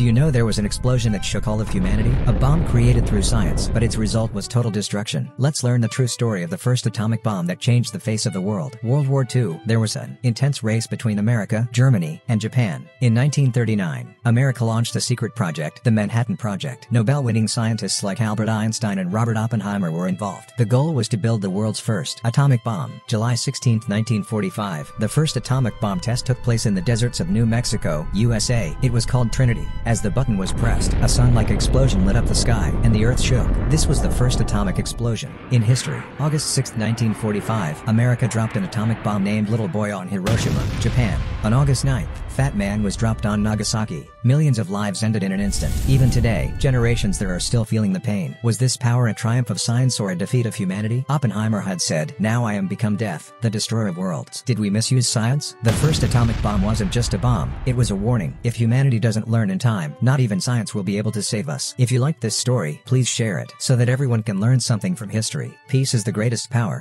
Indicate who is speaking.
Speaker 1: Do you know there was an explosion that shook all of humanity? A bomb created through science, but its result was total destruction. Let's learn the true story of the first atomic bomb that changed the face of the world. World War II, there was an intense race between America, Germany, and Japan. In 1939, America launched a secret project, the Manhattan Project. Nobel-winning scientists like Albert Einstein and Robert Oppenheimer were involved. The goal was to build the world's first atomic bomb. July 16, 1945, the first atomic bomb test took place in the deserts of New Mexico, USA. It was called Trinity. As the button was pressed, a sun-like explosion lit up the sky, and the earth shook. This was the first atomic explosion in history. August 6, 1945, America dropped an atomic bomb named Little Boy on Hiroshima, Japan. On August 9, Fat Man was dropped on Nagasaki. Millions of lives ended in an instant. Even today, generations there are still feeling the pain. Was this power a triumph of science or a defeat of humanity? Oppenheimer had said, Now I am become death, the destroyer of worlds. Did we misuse science? The first atomic bomb wasn't just a bomb, it was a warning. If humanity doesn't learn in time, not even science will be able to save us. If you liked this story, please share it, so that everyone can learn something from history. Peace is the greatest power.